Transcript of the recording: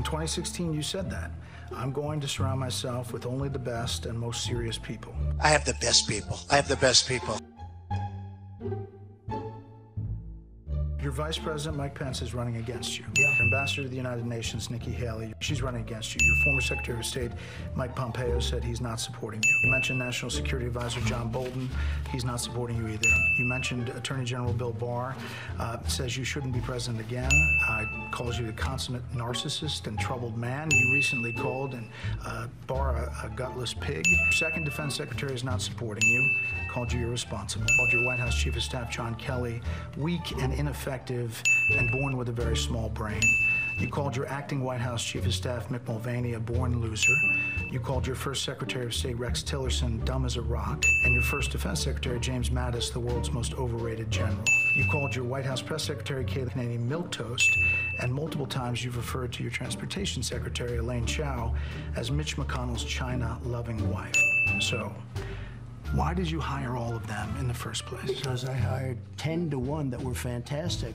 In 2016, you said that. I'm going to surround myself with only the best and most serious people. I have the best people. I have the best people. Your Vice President Mike Pence is running against you. Yeah. Your Ambassador to the United Nations Nikki Haley, she's running against you. Your former Secretary of State Mike Pompeo said he's not supporting you. You mentioned National Security Advisor John Bolton, he's not supporting you either. You mentioned Attorney General Bill Barr, uh, says you shouldn't be president again, uh, calls you a consummate narcissist and troubled man. You recently called and uh, Barr a, a gutless pig. Your second Defense Secretary is not supporting you, called you irresponsible, called your White House Chief of Staff John Kelly weak and ineffective and born with a very small brain. You called your acting White House Chief of Staff Mick Mulvaney a born loser. You called your first Secretary of State Rex Tillerson dumb as a rock, and your first Defense Secretary James Mattis the world's most overrated general. You called your White House Press Secretary Kayleigh McEnany milquetoast, and multiple times you've referred to your Transportation Secretary Elaine Chao as Mitch McConnell's China-loving wife. So, why did you hire all of them in the first place? Because I hired 10 to 1 that were fantastic.